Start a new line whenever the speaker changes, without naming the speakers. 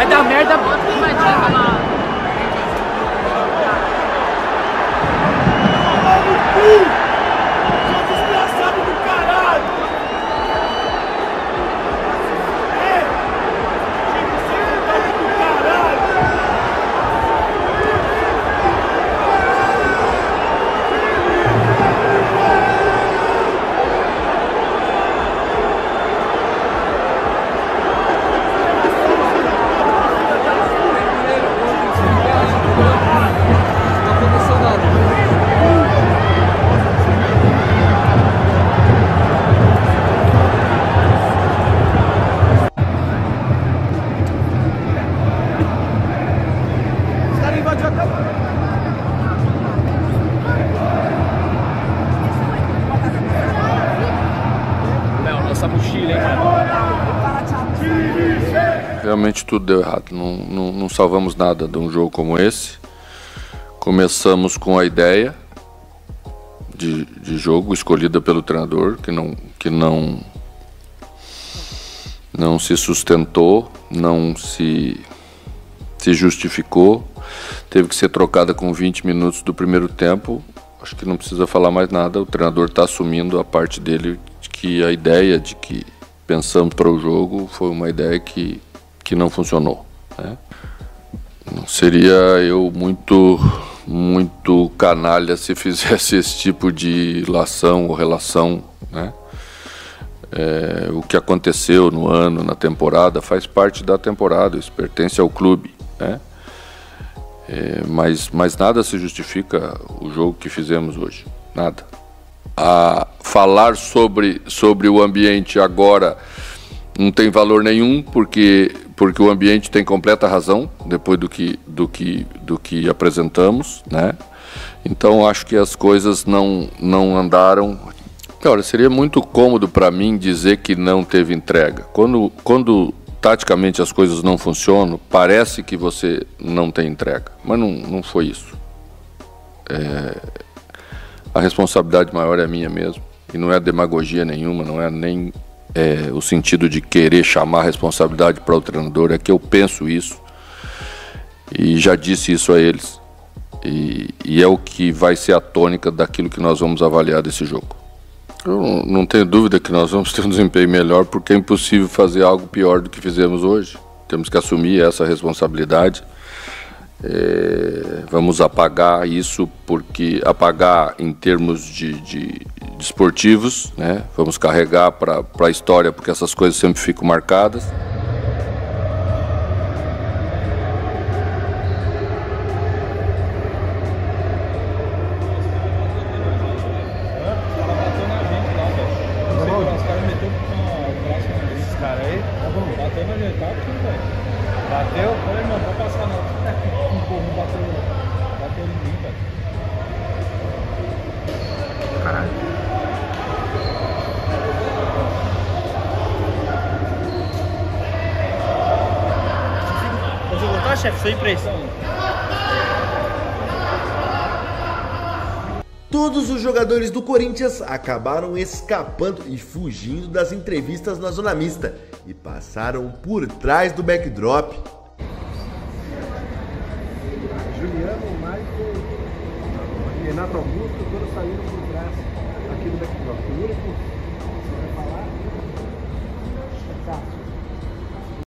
Vai dar merda.
Seu
Léo, nossa mochila, hein?
Realmente tudo deu errado. Não, não, não salvamos nada de um jogo como esse. Começamos com a ideia de, de jogo escolhida pelo treinador, que não, que não, não se sustentou, não se, se justificou. Teve que ser trocada com 20 minutos do primeiro tempo. Acho que não precisa falar mais nada. O treinador está assumindo a parte dele de que a ideia de que pensamos para o jogo foi uma ideia que, que não funcionou. né? Seria eu muito, muito canalha se fizesse esse tipo de ilação ou relação, né? É, o que aconteceu no ano, na temporada, faz parte da temporada, isso pertence ao clube, né? É, mas, mas nada se justifica o jogo que fizemos hoje, nada. A falar sobre, sobre o ambiente agora não tem valor nenhum, porque, porque o ambiente tem completa razão depois do que, do que, do que apresentamos, né? Então acho que as coisas não, não andaram. Olha, seria muito cômodo para mim dizer que não teve entrega. Quando, quando taticamente as coisas não funcionam, parece que você não tem entrega, mas não, não foi isso. É, a responsabilidade maior é minha mesmo, e não é demagogia nenhuma, não é nem é, o sentido de querer chamar a responsabilidade para o treinador, é que eu penso isso e já disse isso a eles. E, e é o que vai ser a tônica daquilo que nós vamos avaliar desse jogo. Eu não, tenho dúvida que nós vamos ter um desempenho melhor, porque é impossível fazer algo pior do que fizemos hoje. Temos que assumir essa responsabilidade. É, vamos apagar isso, porque apagar em termos de, de, de esportivos, né? vamos carregar para a história, porque essas coisas sempre ficam marcadas.
Tá aqui, velho. Bateu? Falei, mano, vou passar não. Pô, não bateu, bateu em mim, velho.
Você voltar, chefe? Sua impressão.
Todos os jogadores do Corinthians acabaram escapando e fugindo das entrevistas na zona mista e passaram por trás do backdrop.
Juliano, Michael, Renato Augusto, todos saíram por trás aqui do backdrop. O único